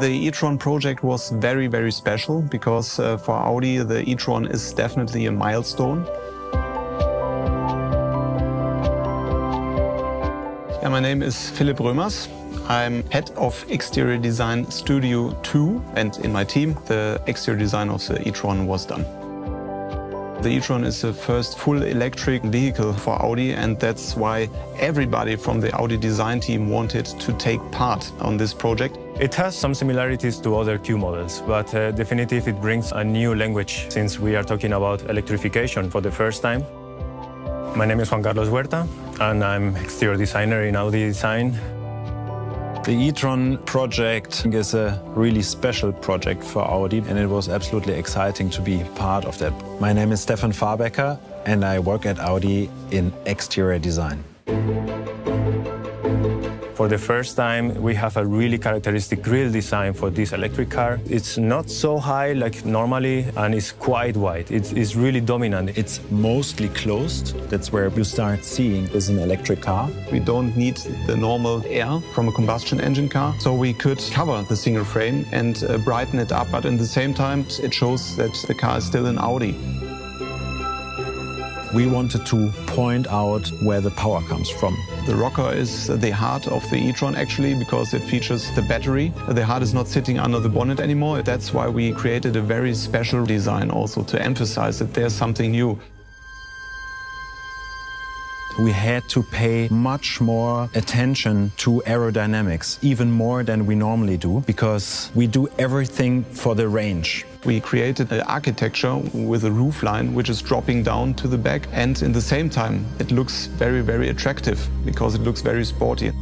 The e-tron project was very, very special because uh, for Audi, the e-tron is definitely a milestone. Yeah, my name is Philipp Römers. I'm head of exterior design Studio 2 and in my team the exterior design of the e-tron was done. The e-tron is the first full electric vehicle for Audi and that's why everybody from the Audi design team wanted to take part on this project. It has some similarities to other Q models, but uh, definitely it brings a new language since we are talking about electrification for the first time. My name is Juan Carlos Huerta and I'm exterior designer in Audi Design. The e-tron project is a really special project for Audi and it was absolutely exciting to be part of that. My name is Stefan Fahrbecker and I work at Audi in exterior design. For the first time, we have a really characteristic grille design for this electric car. It's not so high like normally, and it's quite wide. It's, it's really dominant. It's mostly closed. That's where you start seeing is an electric car. We don't need the normal air from a combustion engine car, so we could cover the single frame and uh, brighten it up, but at the same time, it shows that the car is still an Audi. We wanted to point out where the power comes from. The rocker is the heart of the e-tron actually because it features the battery. The heart is not sitting under the bonnet anymore. That's why we created a very special design also to emphasize that there's something new. We had to pay much more attention to aerodynamics, even more than we normally do, because we do everything for the range. We created an architecture with a roof line which is dropping down to the back and in the same time it looks very, very attractive because it looks very sporty.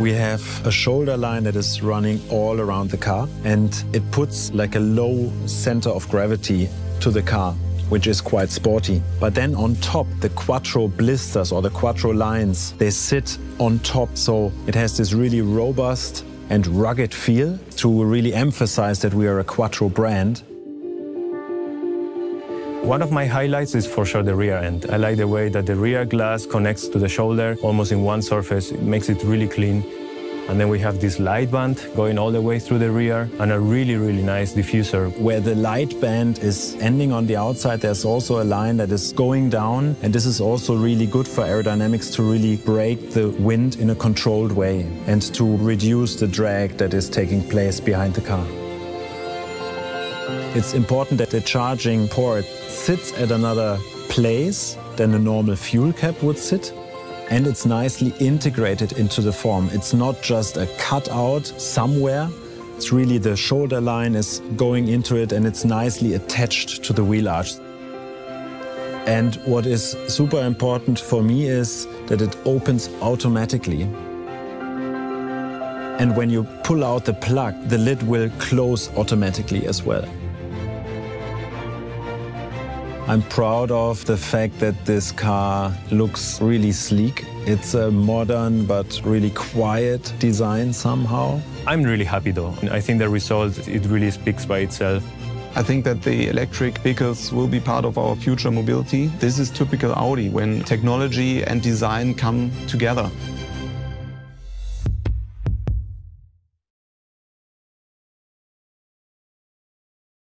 We have a shoulder line that is running all around the car and it puts like a low center of gravity to the car which is quite sporty. But then on top, the Quattro blisters or the Quattro lines, they sit on top. So it has this really robust and rugged feel to really emphasize that we are a Quattro brand. One of my highlights is for sure the rear end. I like the way that the rear glass connects to the shoulder almost in one surface. It makes it really clean. And then we have this light band going all the way through the rear and a really, really nice diffuser. Where the light band is ending on the outside, there's also a line that is going down. And this is also really good for aerodynamics to really break the wind in a controlled way and to reduce the drag that is taking place behind the car. It's important that the charging port sits at another place than a normal fuel cap would sit and it's nicely integrated into the form. It's not just a cutout somewhere. It's really the shoulder line is going into it and it's nicely attached to the wheel arch. And what is super important for me is that it opens automatically. And when you pull out the plug, the lid will close automatically as well. I'm proud of the fact that this car looks really sleek. It's a modern but really quiet design somehow. I'm really happy though. I think the result, it really speaks by itself. I think that the electric vehicles will be part of our future mobility. This is typical Audi when technology and design come together.